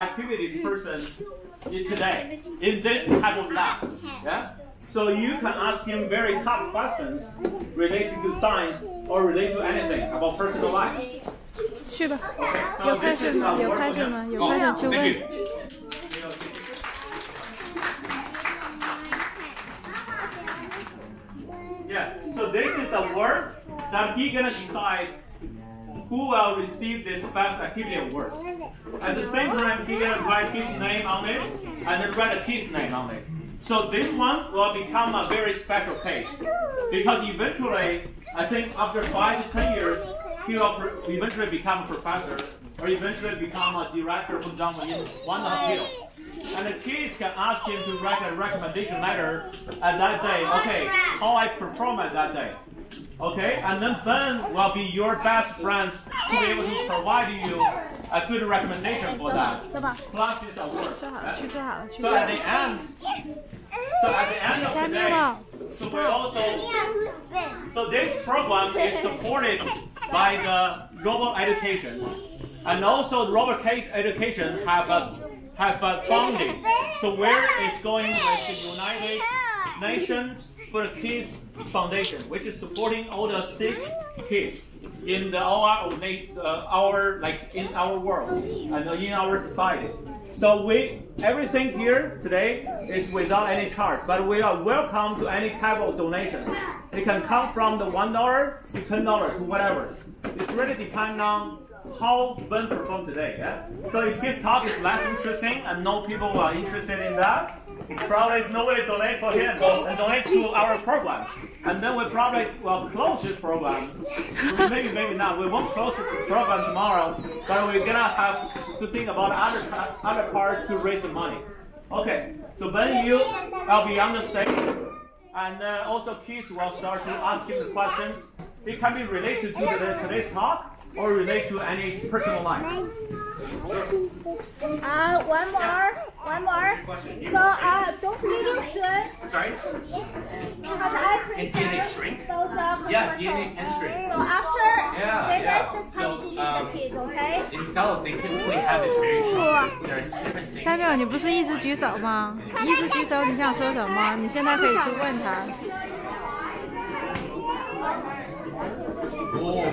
activity person in today in this type of lab. Yeah? So you can ask him very tough questions related to science or related to anything about personal life. 去吧， Okay? 有 So 拍 this 摄 is 吗？ our 有 work 拍 for 摄 him. 吗？有拍摄就 Thank 问。 you. Yeah, so this is the work that he gonna decide who will receive this best activity award. At the same time, he gonna write his name on it and write a kid's name on it. So this one will become a very special case because eventually, I think after five to ten years, he will eventually become a professor or eventually become a director, for example, in one field. And the kids can ask him to write a recommendation letter at that day. Okay, how I perform at that day. Okay? And then Ben will be your best friends to be able to provide you a good recommendation for that. Plus this award. So at the end, so at the end of the day, so we also, so this program is supported by the Global Education. And also Robert K Education have a, have a funding. So where is going with the United Nations for Kids Foundation, which is supporting all the sick kids in the our uh, our like in our world and in our society. So we everything here today is without any charge, but we are welcome to any type of donation. It can come from the one dollar to ten dollars to whatever. It really depends on how Ben performed today. Yeah? So if his talk is less interesting and no people are interested in that, probably nobody donate for him and donate to our program. And then we probably will close this program. maybe, maybe not. We won't close the program tomorrow, but we're gonna have to think about other other parts to raise the money. Okay, so Ben, you, I'll be on the stage, and uh, also kids will start to ask you the questions. It can be related to today's talk or relate to any personal life. Uh, one more, one more. Question. So, uh, don't little soon Sorry? because I And prepare DNA shrink? those uh, Yeah, questions. DNA can shrink. So after, Yeah, they yeah. guys just come So, to eat um, the kids, okay? In cells, they typically have it very short. There are different things. 三秒，你不是一直举手吗？一直举手，你想说什么？你现在可以去问他。 Oh,